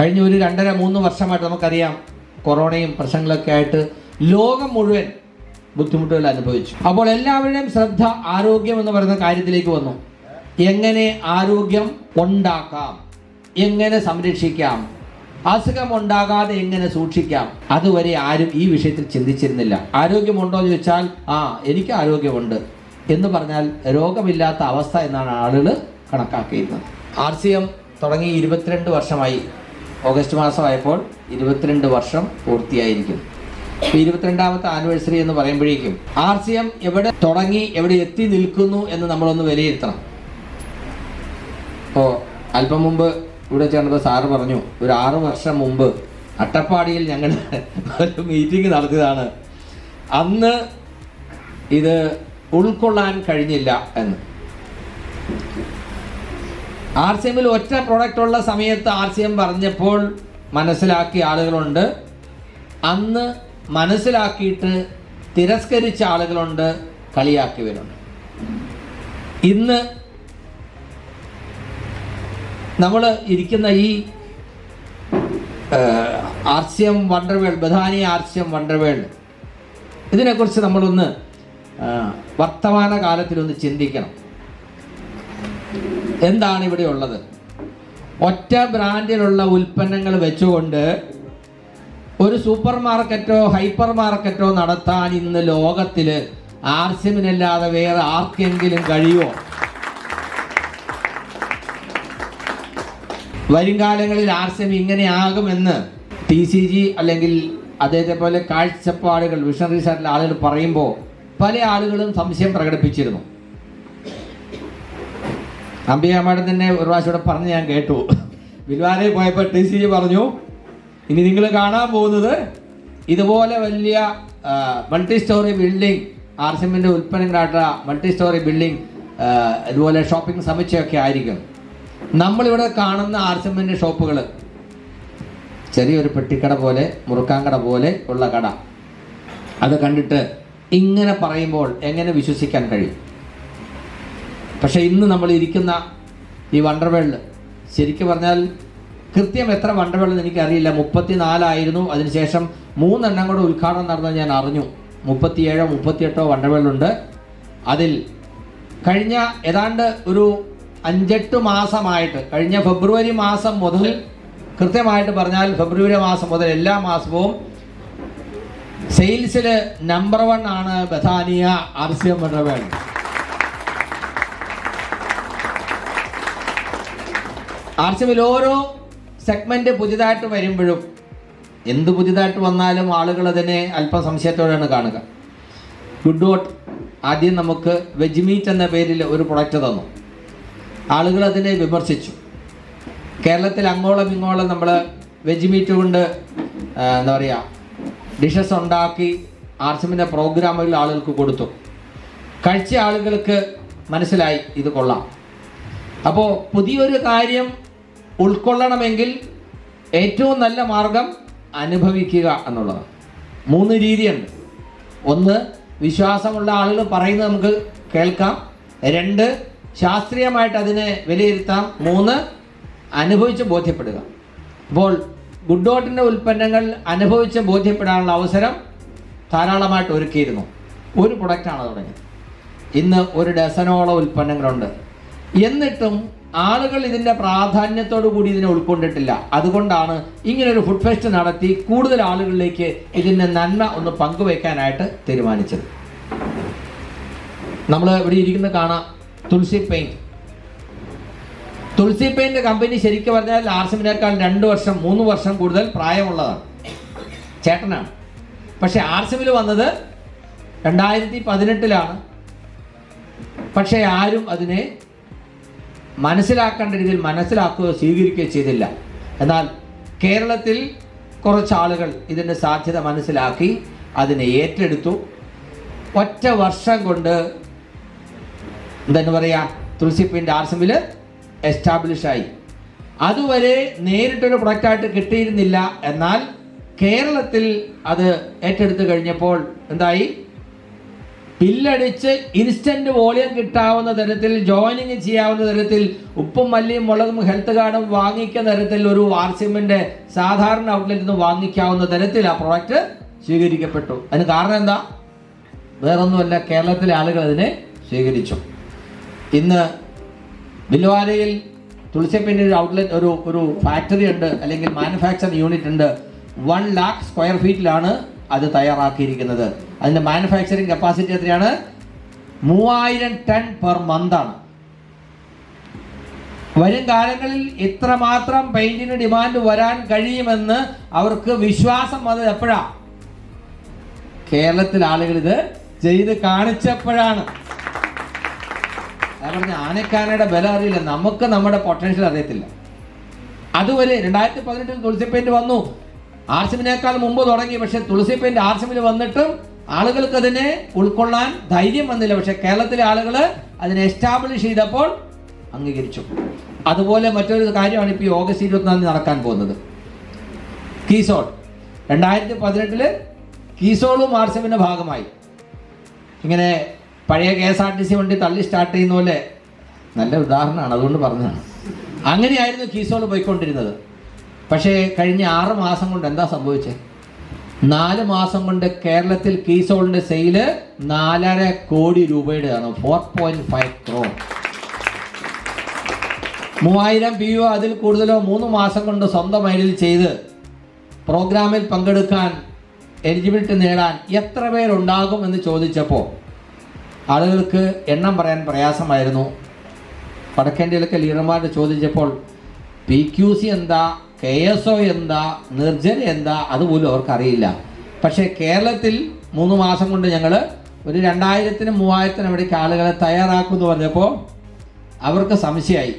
കഴിഞ്ഞ ഒരു രണ്ടര മൂന്ന് വർഷമായിട്ട് നമുക്കറിയാം കൊറോണയും പ്രശ്നങ്ങളൊക്കെ ആയിട്ട് ലോകം മുഴുവൻ ബുദ്ധിമുട്ടുകൾ അനുഭവിച്ചു. അപ്പോൾ എല്ലാവരുടെയും ശ്രദ്ധ ആരോഗ്യം എന്ന് പറയുന്ന കാര്യത്തിലേക്ക് വന്നു. എങ്ങനെ ആരോഗ്യം ഉണ്ടാക്കാം? എങ്ങനെ സംരക്ഷിക്കാം? അസുഖം ഉണ്ടാകാതെ എങ്ങനെ സൂക്ഷിക്കാം? അതുവരെ ആരും ഈ വിഷയത്തിൽ ചിന്തിച്ചിരുന്നില്ല. ആരോഗ്യമുണ്ടോ എന്ന് ചോദിച്ചാൽ ആ എനിക്ക് ആരോഗ്യമുണ്ട് എന്ന് പറഞ്ഞാൽ രോഗമില്ലാത്ത അവസ്ഥ എന്നാണ് ആളുകൾ കണക്കാക്കിയിരുന്നത്. ആർ സി എം തുടങ്ങി ഇരുപത്തിരണ്ട് വർഷമായി ഓഗസ്റ്റ് മാസമായപ്പോൾ ഇരുപത്തിരണ്ട് വർഷം പൂർത്തിയായിരിക്കും. ഇരുപത്തിരണ്ടാമത്തെ ആനിവേഴ്സറി എന്ന് പറയുമ്പോഴേക്കും ആർ സി എം എവിടെ തുടങ്ങി എവിടെ എത്തി നിൽക്കുന്നു എന്ന് നമ്മളൊന്ന് വിലയിരുത്തണം. ഇപ്പോൾ അല്പം മുമ്പ് ഇവിടെ ചേർന്നപ്പോൾ സാറ് പറഞ്ഞു ഒരു ആറു വർഷം മുമ്പ് അട്ടപ്പാടിയിൽ ഞങ്ങൾ ഒരു മീറ്റിംഗ് നടത്തിയതാണ്. അന്ന് ഇത് ഉൾക്കൊള്ളാൻ കഴിഞ്ഞില്ല എന്ന്. ആർ സി എമ്മിൽ ഒറ്റ പ്രൊഡക്റ്റ് ഉള്ള സമയത്ത് ആർ സി എം പറഞ്ഞപ്പോൾ മനസ്സിലാക്കിയ ആളുകളുണ്ട്. അന്ന് മനസ്സിലാക്കിയിട്ട് തിരസ്കരിച്ച ആളുകളുണ്ട് കളിയാക്കിയവരുണ്ട്. ഇന്ന് നമ്മൾ ഇരിക്കുന്ന ഈ R C M wonder world ബധാനി R C M wonder world ഇതിനെക്കുറിച്ച് നമ്മളൊന്ന് വർത്തമാന കാലത്തിലൊന്ന് ചിന്തിക്കണം. എന്താണ് ഇവിടെ ഉള്ളത്? ഒറ്റ ബ്രാൻഡിലുള്ള ഉൽപ്പന്നങ്ങൾ വെച്ചുകൊണ്ട് ഒരു സൂപ്പർ മാർക്കറ്റോ ഹൈപ്പർ മാർക്കറ്റോ നടത്താൻ ഇന്ന് ലോകത്തിൽ ആർസ്യമിനല്ലാതെ വേറെ ആർക്കെങ്കിലും കഴിയുമോ? വരും കാലങ്ങളിൽ ആർ ഇങ്ങനെ എം ഇങ്ങനെയാകുമെന്ന് ടി സി ജി അല്ലെങ്കിൽ അദ്ദേഹത്തെ പോലെ കാഴ്ചപ്പാടുകൾ വിഷണറീസ് ആയിട്ടുള്ള ആളുകൾ പറയുമ്പോൾ പല ആളുകളും സംശയം പ്രകടിപ്പിച്ചിരുന്നു. മാഡം തന്നെ ഒരു പ്രാവശ്യം ഇവിടെ പറഞ്ഞ് ഞാൻ കേട്ടു. വിൽവാനയിൽ പോയപ്പോൾ ടി സി പറഞ്ഞു ഇനി നിങ്ങൾ കാണാൻ പോകുന്നത് ഇതുപോലെ വലിയ multi storey building R C എമ്മിന്റെ മൾട്ടി സ്റ്റോറി ബിൽഡിംഗ് ഇതുപോലെ ഷോപ്പിംഗ് സമുച്ചയമൊക്കെ ആയിരിക്കും. നമ്മളിവിടെ കാണുന്ന ആർ സി എമ്മിന്റെ ഷോപ്പുകൾ ചെറിയൊരു പെട്ടിക്കട പോലെ മുറുക്കാങ്കട പോലെ ഉള്ള കട. അത് കണ്ടിട്ട് ഇങ്ങനെ പറയുമ്പോൾ എങ്ങനെ വിശ്വസിക്കാൻ കഴിയും? പക്ഷെ ഇന്ന് നമ്മൾ ഇരിക്കുന്ന ഈ വണ്ടർവേൾഡ് ശരിക്കും പറഞ്ഞാൽ കൃത്യം എത്ര വണ്ടർവേൾഡ് എനിക്കറിയില്ല. മുപ്പത്തിനാലായിരുന്നു. അതിനുശേഷം മൂന്നെണ്ണം കൂടെ ഉദ്ഘാടനം നടന്നത് ഞാൻ അറിഞ്ഞു. മുപ്പത്തിയേഴോ മുപ്പത്തിയെട്ടോ വണ്ടർവേൾഡ് ഉണ്ട്. അതിൽ കഴിഞ്ഞ ഏതാണ്ട് ഒരു അഞ്ചെട്ട് മാസമായിട്ട് കഴിഞ്ഞ ഫെബ്രുവരി മാസം മുതൽ കൃത്യമായിട്ട് പറഞ്ഞാൽ ഫെബ്രുവരി മാസം മുതൽ എല്ലാ മാസവും സെയിൽസിൽ നമ്പർ വൺ ആണ് Bethania R C M R ഓരോ സെഗ്മെന്റ് പുതിയതായിട്ട് വരുമ്പോഴും എന്ത് പുതിയതായിട്ട് വന്നാലും ആളുകൾ അതിനെ അല്പം സംശയത്തോടെയാണ് കാണുക. ഗുഡ് ഡോട്ട് ആദ്യം നമുക്ക് വെജ് മീറ്റ് എന്ന പേരിൽ ഒരു പ്രൊഡക്റ്റ് തന്നു. ആളുകൾ അതിനെ വിമർശിച്ചു. കേരളത്തിൽ അങ്ങോളം ഇങ്ങോളം നമ്മൾ വെജ് മീറ്റ് കൊണ്ട് എന്താ പറയുക ഡിഷസ് ഉണ്ടാക്കി ആർസിമിന്റെ പ്രോഗ്രാമുകൾ ആളുകൾക്ക് കൊടുത്തു. കഴിച്ച ആളുകൾക്ക് മനസ്സിലായി ഇത് കൊള്ളാം. അപ്പോൾ പുതിയൊരു കാര്യം ഉൾക്കൊള്ളണമെങ്കിൽ ഏറ്റവും നല്ല മാർഗം അനുഭവിക്കുക എന്നുള്ളതാണ്. മൂന്ന് രീതിയുണ്ട്. ഒന്ന് വിശ്വാസമുള്ള ആളുകൾ പറയുന്നത് നമുക്ക് കേൾക്കാം. രണ്ട് ശാസ്ത്രീയമായിട്ട് അതിനെ വിലയിരുത്താം. മൂന്ന് അനുഭവിച്ച് ബോധ്യപ്പെടുക. അപ്പോൾ ഗുഡ് ഡോട്ടിന്റെ ഉൽപ്പന്നങ്ങൾ അനുഭവിച്ച് ബോധ്യപ്പെടാനുള്ള അവസരം ധാരാളമായിട്ട് ഒരുക്കിയിരുന്നു. ഒരു പ്രൊഡക്റ്റാണ് തുടങ്ങിയത്. ഇന്ന് ഒരു ഡസനോളം ഉൽപ്പന്നങ്ങളുണ്ട്. എന്നിട്ടും ആളുകൾ ഇതിന്റെ പ്രാധാന്യത്തോടു കൂടി ഇതിനെ ഉൾക്കൊണ്ടിട്ടില്ല. അതുകൊണ്ടാണ് ഇങ്ങനെ ഒരു ഫുഡ് ഫെസ്റ്റ് നടത്തി കൂടുതൽ ആളുകളിലേക്ക് ഇതിന്റെ നന്മ ഒന്ന് പങ്കുവെക്കാനായിട്ട് തീരുമാനിച്ചത്. നമ്മൾ ഇവിടെ ഇരിക്കുന്ന കാണാം Thulasi paint Thulasi paint company ശരിക്കും പറഞ്ഞാൽ ആർസിമിനേക്കാൾ രണ്ട് വർഷം മൂന്ന് വർഷം കൂടുതൽ പ്രായമുള്ളതാണ്. ചേട്ടനാണ്. പക്ഷെ ആർസിമിൽ വന്നത് രണ്ടായിരത്തി പതിനെട്ടിലാണ്. പക്ഷേ ആരും അതിനെ മനസ്സിലാക്കേണ്ട രീതിയിൽ മനസ്സിലാക്കുകയോ സ്വീകരിക്കുകയോ ചെയ്തില്ല. എന്നാൽ കേരളത്തിൽ കുറച്ച് ആളുകൾ ഇതിന്റെ സാധ്യത മനസ്സിലാക്കി അതിനെ ഏറ്റെടുത്തു. ഒറ്റ വർഷം കൊണ്ട് എന്തെന്ന് പറയുക തുളസിപ്പിന്റെ ആർസമിൽ എസ്റ്റാബ്ലിഷ് ആയി. അതുവരെ നേരിട്ടൊരു പ്രൊഡക്റ്റായിട്ട് കിട്ടിയിരുന്നില്ല. എന്നാൽ കേരളത്തിൽ അത് ഏറ്റെടുത്തു കഴിഞ്ഞപ്പോൾ എന്തായി? പില്ലടിച്ച് ഇൻസ്റ്റന്റ് വോളിയം കിട്ടാവുന്ന തരത്തിൽ ജോയിനിങ് ചെയ്യാവുന്ന തരത്തിൽ ഉപ്പും മല്ലിയും മുളകും ഹെൽത്ത് കാർഡും വാങ്ങിക്കുന്ന തരത്തിൽ ഒരു വാർസിമിന്റെ സാധാരണ ഔട്ട്ലെറ്റിൽ നിന്ന് വാങ്ങിക്കാവുന്ന തരത്തിൽ ആ പ്രോഡക്റ്റ് സ്വീകരിക്കപ്പെട്ടു. അതിന് കാരണം എന്താ? വേറൊന്നുമല്ല കേരളത്തിലെ ആളുകൾ അതിനെ സ്വീകരിച്ചു. ഇന്ന് ബിൽവാരയിൽ തുളസിപ്പിന്റെ ഒരു ഔട്ട്ലെറ്റ് ഒരു ഒരു ഫാക്ടറി ഉണ്ട് അല്ലെങ്കിൽ മാനുഫാക്ചറിംഗ് യൂണിറ്റ് ഉണ്ട്. വൺ ലാക്ക് സ്ക്വയർ ഫീറ്റിലാണ് അത് തയ്യാറാക്കിയിരിക്കുന്നത്. അതിന്റെ മാനുഫാക്ചറിംഗ് കപ്പാസിറ്റി എത്രയാണ്? മൂവായിരം ടൺ പെർ മന്ത് ആണ്. വരും കാലങ്ങളിൽ ഇത്രമാത്രം പെയിന്റിന് ഡിമാൻഡ് വരാൻ കഴിയുമെന്ന് അവർക്ക് വിശ്വാസം അത് എപ്പോഴാ? കേരളത്തിൽ ആളുകൾ ഇത് ചെയ്ത് കാണിച്ചപ്പോഴാണ്. പറഞ്ഞ ആനക്കാനയുടെ ബലം അറിയില്ല. നമുക്ക് നമ്മുടെ പൊട്ടൻഷ്യൽ അറിയത്തില്ല. അതുവരെ രണ്ടായിരത്തി പതിനെട്ടിൽ തുളസി പെയിന്റ് വന്നു. ആർസിമിനേക്കാൾ മുമ്പ് തുടങ്ങി. പക്ഷെ തുളസി പെയിന്റ് ആർസിമിൽ വന്നിട്ടും ആളുകൾക്ക് അതിനെ ഉൾക്കൊള്ളാൻ ധൈര്യം വന്നില്ല. പക്ഷെ കേരളത്തിലെ ആളുകൾ അതിനെ എസ്റ്റാബ്ലിഷ് ചെയ്തപ്പോൾ അംഗീകരിച്ചു. അതുപോലെ മറ്റൊരു കാര്യമാണ് ഇപ്പോൾ ഈ ഓഗസ്റ്റ് ഇരുപത്തിനാലിന് നടക്കാൻ പോകുന്നത്. കീസോൾ. രണ്ടായിരത്തി പതിനെട്ടിൽ കീസോളും ആർസിമിന്റെ ഭാഗമായി. ഇങ്ങനെ പഴയ K S R T C വണ്ടി തള്ളി സ്റ്റാർട്ട് ചെയ്യുന്ന പോലെ നല്ല ഉദാഹരണമാണ് അതുകൊണ്ട് പറഞ്ഞതാണ്. അങ്ങനെയായിരുന്നു കീസോൾ പോയിക്കൊണ്ടിരുന്നത്. പക്ഷേ കഴിഞ്ഞ ആറ് മാസം കൊണ്ട് എന്താ സംഭവിച്ചത് നാല് മാസം കൊണ്ട് കേരളത്തിൽ കീസോളിന്റെ സെയിൽ നാലര കോടി രൂപയുടെയാണ് ഫോർ പോയിന്റ് ഫൈവ് ക്രോർ മൂവായിരം പി ഒ അതിൽ കൂടുതലോ മൂന്ന് മാസം കൊണ്ട് സ്വന്തം മൈലിൽ ചെയ്ത് പ്രോഗ്രാമിൽ പങ്കെടുക്കാൻ എലിജിബിലിറ്റി നേടാൻ എത്ര പേരുണ്ടാകും എന്ന് ചോദിച്ചപ്പോൾ ആളുകൾക്ക് എണ്ണം പറയാൻ പ്രയാസമായിരുന്നു. വടക്കേന്ത്യയിലൊക്കെ ലീഡർമാരുടെ ചോദിച്ചപ്പോൾ പി ക്യു സി എന്താ? കെ എസ് ഒ എന്താ നിർജന എന്താ അതുപോലും അവർക്കറിയില്ല. പക്ഷേ കേരളത്തിൽ മൂന്ന് മാസം കൊണ്ട് ഞങ്ങൾ ഒരു രണ്ടായിരത്തിനും മൂവായിരത്തിനും ഇവിടേക്ക് ആളുകളെ തയ്യാറാക്കുമെന്ന് പറഞ്ഞപ്പോൾ അവർക്ക് സംശയമായി.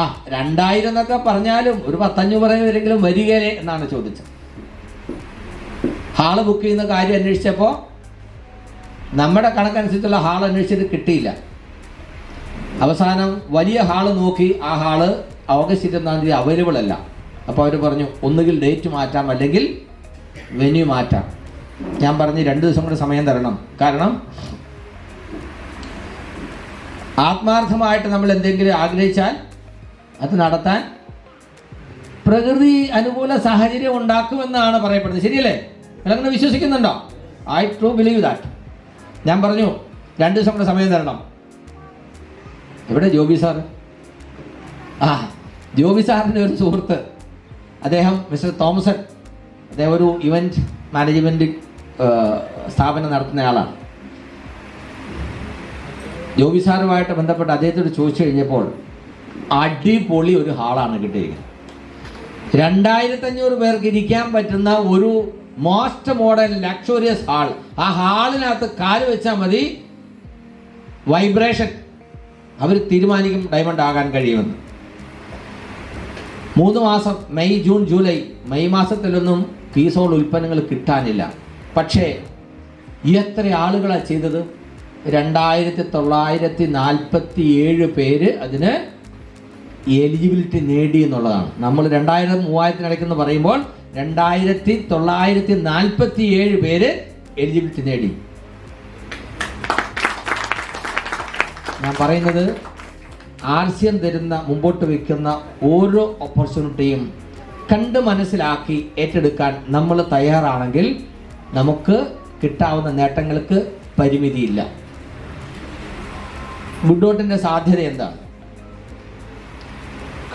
ആ രണ്ടായിരം എന്നൊക്കെ പറഞ്ഞാലും ഒരു പത്തഞ്ഞൂറ് പേരെങ്കിലും വരികയില്ലേ എന്നാണ് ചോദിച്ചത്. ഹാൾ ബുക്ക് ചെയ്യുന്ന കാര്യം അന്വേഷിച്ചപ്പോൾ നമ്മുടെ കണക്കനുസരിച്ചുള്ള ഹാൾ അന്വേഷിച്ചിട്ട് കിട്ടിയില്ല. അവസാനം വലിയ ഹാൾ നോക്കി ആ ഹാൾ ഓഗസ്റ്റ് ഇരുപത്താം തീയതി അവൈലബിൾ അല്ല. അപ്പോൾ അവർ പറഞ്ഞു ഒന്നുകിൽ ഡേറ്റ് മാറ്റാം അല്ലെങ്കിൽ വെന്യൂ മാറ്റാം. ഞാൻ പറഞ്ഞ് രണ്ട് ദിവസം കൂടെ സമയം തരണം. കാരണം ആത്മാർത്ഥമായിട്ട് നമ്മൾ എന്തെങ്കിലും ആഗ്രഹിച്ചാൽ അത് നടത്താൻ പ്രകൃതി അനുകൂല സാഹചര്യം ഉണ്ടാക്കുമെന്നാണ് പറയപ്പെടുന്നത്. ശരിയല്ലേ? നിങ്ങളങ്ങനെ വിശ്വസിക്കുന്നുണ്ടോ? ഐ ട്രൂ ബിലീവ് ദാറ്റ് ഞാൻ പറഞ്ഞു രണ്ട് ദിവസം കൂടെ സമയം തരണം. എവിടെ ജോബി സാർ ആ ജോബി സാറിന്റെ ഒരു സുഹൃത്ത് അദ്ദേഹം മിസ്റ്റർ തോമസൺ അദ്ദേഹം ഒരു ഇവന്റ് മാനേജ്മെന്റ് സ്ഥാപനം നടത്തുന്ന ആളാണ്. ജോബി സാറുമായിട്ട് ബന്ധപ്പെട്ട് അദ്ദേഹത്തോട് ചോദിച്ചു കഴിഞ്ഞപ്പോൾ അടിപൊളി ഒരു ഹാളാണ് കിട്ടിയിരിക്കുന്നത്. രണ്ടായിരത്തി അഞ്ഞൂറ് പേർക്ക് ഇരിക്കാൻ പറ്റുന്ന ഒരു മോസ്റ്റ് മോഡേൺ ലക്ഷറിയസ് ഹാൾ ആ ഹാളിനകത്ത് കാൽ വെച്ചാൽ മതി. വൈബ്രേഷൻ അവർ തീരുമാനിക്കും ഡയമണ്ട് ആകാൻ കഴിയുമെന്ന്. മൂന്ന് മാസം മെയ് ജൂൺ ജൂലൈ മെയ് മാസത്തിലൊന്നും കീസോൾ ഉൽപ്പന്നങ്ങൾ കിട്ടാനില്ല. പക്ഷേ എത്ര ആളുകളാണ് ചെയ്തത്? രണ്ടായിരത്തി തൊള്ളായിരത്തി നാൽപ്പത്തി ഏഴ് പേര് അതിന് എലിജിബിലിറ്റി നേടി എന്നുള്ളതാണ്. നമ്മൾ രണ്ടായിരം മൂവായിരത്തിനിടയ്ക്കെന്ന് പറയുമ്പോൾ രണ്ടായിരത്തി തൊള്ളായിരത്തി നാൽപ്പത്തി ഏഴ് പേര് എലിജിബിലിറ്റി നേടി. ഞാൻ പറയുന്നത് ആർസ്യം തരുന്ന മുമ്പോട്ട് വയ്ക്കുന്ന ഓരോ ഓപ്പർച്യൂണിറ്റിയും കണ്ട് മനസ്സിലാക്കി ഏറ്റെടുക്കാൻ നമ്മൾ തയ്യാറാണെങ്കിൽ നമുക്ക് കിട്ടാവുന്ന നേട്ടങ്ങൾക്ക് പരിമിതിയില്ല. ബുഡോട്ടിന്റെ സാധ്യത എന്താണ്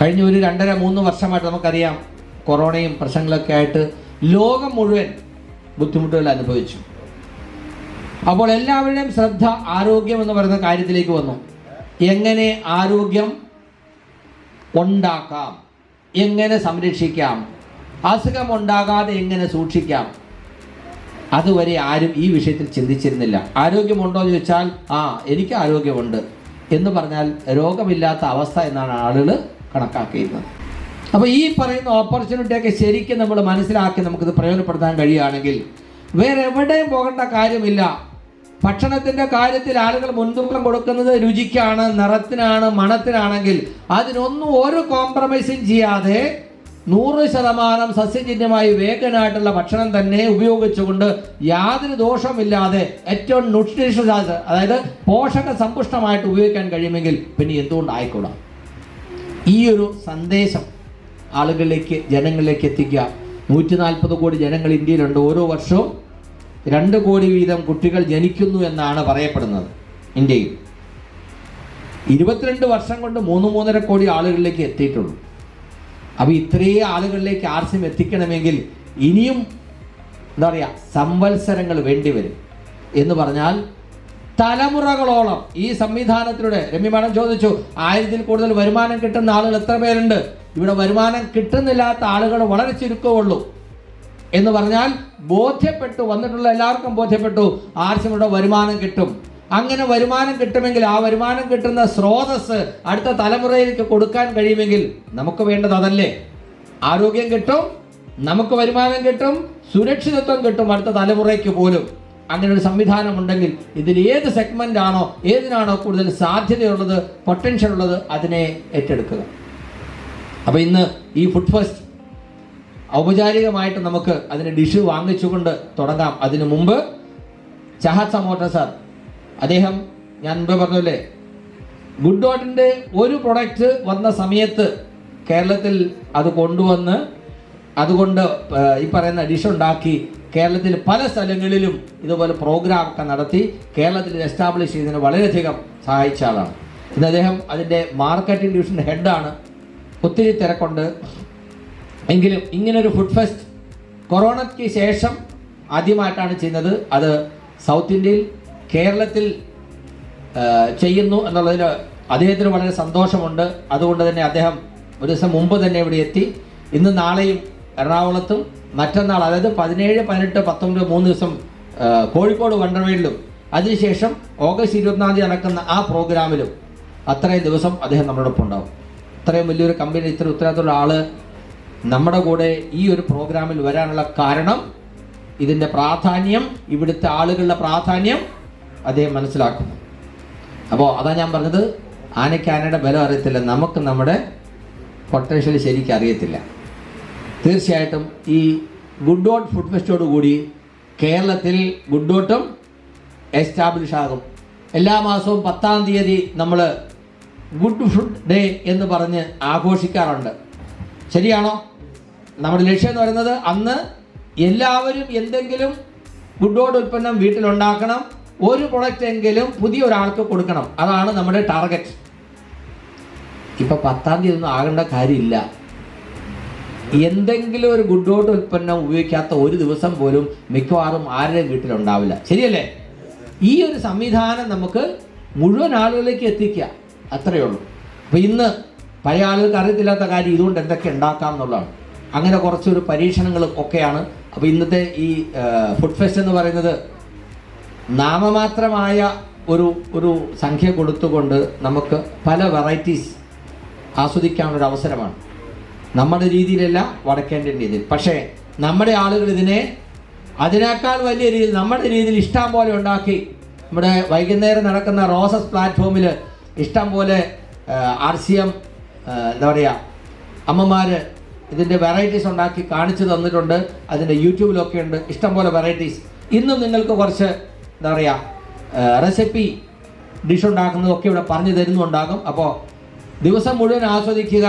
കഴിഞ്ഞ ഒരു രണ്ടര മൂന്ന് വർഷമായിട്ട് നമുക്കറിയാം കൊറോണയും പ്രശ്നങ്ങളൊക്കെ ആയിട്ട് ലോകം മുഴുവൻ ബുദ്ധിമുട്ടുകൾ അനുഭവിച്ചു. അപ്പോൾ എല്ലാവരുടെയും ശ്രദ്ധ ആരോഗ്യം എന്ന് പറയുന്ന കാര്യത്തിലേക്ക് വന്നു. എങ്ങനെ ആരോഗ്യം ഉണ്ടാക്കാം? എങ്ങനെ സംരക്ഷിക്കാം? അസുഖം ഉണ്ടാകാതെ എങ്ങനെ സൂക്ഷിക്കാം? അതുവരെ ആരും ഈ വിഷയത്തിൽ ചിന്തിച്ചിരുന്നില്ല. ആരോഗ്യമുണ്ടോ എന്ന് ചോദിച്ചാൽ ആ എനിക്ക് ആരോഗ്യമുണ്ട് എന്ന് പറഞ്ഞാൽ രോഗമില്ലാത്ത അവസ്ഥ എന്നാണ് ആളുകൾ കണക്കാക്കിയിരുന്നത്. അപ്പോൾ ഈ പറയുന്ന ഓപ്പർച്യൂണിറ്റിയൊക്കെ ശരിക്കും നമ്മൾ മനസ്സിലാക്കി നമുക്കിത് പ്രയോജനപ്പെടുത്താൻ കഴിയുകയാണെങ്കിൽ വേറെ എവിടെയും പോകേണ്ട കാര്യമില്ല. ഭക്ഷണത്തിന്റെ കാര്യത്തിൽ ആളുകൾ മുൻതൂക്കം കൊടുക്കുന്നത് രുചിക്കാണ് നിറത്തിനാണ് മണത്തിനാണെങ്കിൽ അതിനൊന്നും ഒരു കോംപ്രമൈസും ചെയ്യാതെ നൂറ് ശതമാനം സസ്യജന്യമായി വേഗനായിട്ടുള്ള ഭക്ഷണം തന്നെ ഉപയോഗിച്ചുകൊണ്ട് യാതൊരു ദോഷമില്ലാതെ ഏറ്റവും ന്യൂട്രീഷ്യസ് അതായത് പോഷക സമ്പുഷ്ടമായിട്ട് ഉപയോഗിക്കാൻ കഴിയുമെങ്കിൽ പിന്നെ എന്തുകൊണ്ട് ആയിക്കൂടാ ഈ ഒരു സന്ദേശം ആളുകളിലേക്ക് ജനങ്ങളിലേക്ക് എത്തിക്കുക. നൂറ്റി നാൽപ്പത് കോടി ജനങ്ങൾ ഇന്ത്യയിലുണ്ട്. ഓരോ വർഷവും രണ്ട് കോടി വീതം കുട്ടികൾ ജനിക്കുന്നു എന്നാണ് പറയപ്പെടുന്നത് ഇന്ത്യയിൽ. ഇരുപത്തിരണ്ട് വർഷം കൊണ്ട് മൂന്ന് മൂന്നര കോടി ആളുകളിലേക്ക് എത്തിയിട്ടുള്ളൂ. അപ്പോൾ ഇത്രയും ആളുകളിലേക്ക് ആർസ്യം എത്തിക്കണമെങ്കിൽ ഇനിയും എന്താ പറയുക സംവത്സരങ്ങൾ വേണ്ടിവരും എന്ന് പറഞ്ഞാൽ തലമുറകളോളം ഈ സംവിധാനത്തിലൂടെ രമ്യ മാഡം ചോദിച്ചു ആയിരത്തിൽ കൂടുതൽ വരുമാനം കിട്ടുന്ന ആളുകൾ എത്ര പേരുണ്ട്? ഇവിടെ വരുമാനം കിട്ടുന്നില്ലാത്ത ആളുകൾ വളരെ ചുരുക്കമുള്ളൂ. എന്ന് പറഞ്ഞാൽ ബോധ്യപ്പെട്ടു വന്നിട്ടുള്ള എല്ലാവർക്കും ബോധ്യപ്പെട്ടു ആർസിയുടെ വരുമാനം കിട്ടും. അങ്ങനെ വരുമാനം കിട്ടുമെങ്കിൽ ആ വരുമാനം കിട്ടുന്ന സ്രോതസ് അടുത്ത തലമുറയിലേക്ക് കൊടുക്കാൻ കഴിയുമെങ്കിൽ നമുക്ക് വേണ്ടത് അതല്ലേ? ആരോഗ്യം കിട്ടും നമുക്ക് വരുമാനം കിട്ടും സുരക്ഷിതത്വം കിട്ടും അടുത്ത തലമുറയ്ക്ക് പോലും. അങ്ങനെ ഒരു സംവിധാനം ഉണ്ടെങ്കിൽ ഇതിൽ ഏത് സെഗ്മെന്റ് ആണോ ഏതിനാണോ കൂടുതൽ സാധ്യതയുള്ളത് പൊട്ടൻഷ്യൽ ഉള്ളത് അതിനെ ഏറ്റെടുക്കുക. അപ്പൊ ഇന്ന് ഈ ഫുഡ് ഫെസ്റ്റ് ഔപചാരികമായിട്ട് നമുക്ക് അതിന് ഡിഷ് വാങ്ങിച്ചുകൊണ്ട് തുടങ്ങാം. അതിനു മുമ്പ് ചഹത് സമോട്ട സാർ അദ്ദേഹം ഞാൻ മുമ്പ് പറഞ്ഞല്ലേ ഗുഡ് ഡോട്ടിന്റെ ഒരു പ്രൊഡക്റ്റ് വന്ന സമയത്ത് കേരളത്തിൽ അത് കൊണ്ടുവന്ന് അതുകൊണ്ട് ഈ പറയുന്ന ഡിഷ് ഉണ്ടാക്കി കേരളത്തിൽ പല സ്ഥലങ്ങളിലും ഇതുപോലെ പ്രോഗ്രാം ഒക്കെ നടത്തി കേരളത്തിൽ എസ്റ്റാബ്ലിഷ് ചെയ്തതിന് വളരെയധികം സഹായിച്ച ആളാണ്. ഇന്ന് അദ്ദേഹം അതിന്റെ മാർക്കറ്റിംഗ് ഡിവിഷൻ ഹെഡാണ് ഒത്തിരി തിരക്കുണ്ട്. എങ്കിലും ഇങ്ങനൊരു ഫുഡ് ഫെസ്റ്റ് കൊറോണയ്ക്ക് ശേഷം ആദ്യമായിട്ടാണ് ചെയ്യുന്നത്. അത് സൗത്ത് ഇന്ത്യയിൽ കേരളത്തിൽ ചെയ്യുന്നു എന്നുള്ളതിൽ അദ്ദേഹത്തിന് വളരെ സന്തോഷമുണ്ട്. അതുകൊണ്ട് തന്നെ അദ്ദേഹം ഒരു ദിവസം മുമ്പ് തന്നെ ഇവിടെ എത്തി. ഇന്ന് നാളെയും എറണാകുളത്തും മറ്റന്നാൾ അതായത് പതിനേഴ് പതിനെട്ട് പത്തൊമ്പത് മൂന്ന് ദിവസം കോഴിക്കോട് വണ്ടർവേളിലും അതിനുശേഷം ഓഗസ്റ്റ് ഇരുപത്തിനാല് നടക്കുന്ന ആ പ്രോഗ്രാമിലും അത്രയും ദിവസം അദ്ദേഹം നമ്മളോടൊപ്പം ഉണ്ടാവും. ഇത്രയും വലിയൊരു കമ്പനി ഇത്ര ഉത്തരവാദിത്തമുള്ള ആൾ നമ്മുടെ കൂടെ ഈ ഒരു പ്രോഗ്രാമിൽ വരാനുള്ള കാരണം ഇതിന്റെ പ്രാധാന്യം ഇവിടുത്തെ ആളുകളുടെ പ്രാധാന്യം അദ്ദേഹം മനസ്സിലാക്കുന്നു. അപ്പോൾ അതാ ഞാൻ പറഞ്ഞത് ആനയ്ക്കാനയുടെ ബലം അറിയത്തില്ല നമുക്ക് നമ്മുടെ പൊട്ടൻഷ്യൽ ശരിക്കും അറിയത്തില്ല. തീർച്ചയായിട്ടും ഈ ഗുഡ് ഡോട്ട് ഫുഡ് ഫെസ്റ്റോട് കൂടി കേരളത്തിൽ ഗുഡ് ഡോട്ടും എസ്റ്റാബ്ലിഷ് ആകും. എല്ലാ മാസവും പത്താം തീയതി നമ്മൾ ഗുഡ് ഫുഡ് ഡേ എന്ന് പറഞ്ഞ് ആഘോഷിക്കാറുണ്ട്. ശരിയാണോ? നമ്മുടെ ലക്ഷ്യം എന്ന് പറയുന്നത് അന്ന് എല്ലാവരും എന്തെങ്കിലും ഗുഡ് ഉൽപ്പന്നം വീട്ടിലുണ്ടാക്കണം ഒരു പ്രൊഡക്റ്റ് എങ്കിലും പുതിയ ഒരാൾക്ക് കൊടുക്കണം. അതാണ് നമ്മുടെ ടാർഗറ്റ് ഇപ്പൊ പത്താം തീയതി ഒന്നും ആകേണ്ട കാര്യമില്ല. എന്തെങ്കിലും ഒരു ഗുഡ് ഉൽപ്പന്നം ഉപയോഗിക്കാത്ത ഒരു ദിവസം പോലും മിക്കവാറും ആരുടെയും വീട്ടിലുണ്ടാവില്ല. ശരിയല്ലേ? ഈ ഒരു സംവിധാനം നമുക്ക് മുഴുവൻ ആളുകളിലേക്ക് എത്തിക്കുക. അത്രയേ ഉള്ളൂ. അപ്പൊ ഇന്ന് പല ആളുകൾക്ക് അറിയത്തില്ലാത്ത കാര്യം ഇതുകൊണ്ട് എന്തൊക്കെ ഉണ്ടാക്കാം എന്നുള്ളതാണ്. അങ്ങനെ കുറച്ചൊരു പരീക്ഷണങ്ങൾ ഒക്കെയാണ്. അപ്പോൾ ഇന്നത്തെ ഈ ഫുഡ് ഫെസ്റ്റ് എന്ന് പറയുന്നത് നാമമാത്രമായ ഒരു ഒരു സംഖ്യ കൊടുത്തുകൊണ്ട് നമുക്ക് പല വെറൈറ്റീസ് ആസ്വദിക്കാനുള്ളൊരു അവസരമാണ്. നമ്മുടെ രീതിയിലല്ല വടക്കേണ്ട രീതിയിൽ. പക്ഷേ നമ്മുടെ ആളുകൾ ഇതിനെ അതിനേക്കാൾ വലിയ രീതിയിൽ നമ്മുടെ രീതിയിൽ ഇഷ്ടം പോലെ ഉണ്ടാക്കി നമ്മുടെ വൈകുന്നേരം നടക്കുന്ന റോസസ് പ്ലാറ്റ്ഫോമിൽ ഇഷ്ടം പോലെ ആർ സി എം എന്താ പറയുക അമ്മമാർ ഇതിന്റെ വെറൈറ്റീസ് ഉണ്ടാക്കി കാണിച്ചു തന്നിട്ടുണ്ട്. അതിന്റെ യൂട്യൂബിലൊക്കെ ഉണ്ട്. ഇഷ്ടംപോലെ വെറൈറ്റീസ് ഇന്നും നിങ്ങൾക്ക് കുറച്ച് എന്താ പറയുക റെസിപ്പി ഡിഷ് ഉണ്ടാക്കുന്നതൊക്കെ ഇവിടെ പറഞ്ഞു തരുന്നുണ്ടാകും. അപ്പോൾ ദിവസം മുഴുവൻ ആസ്വദിക്കുക.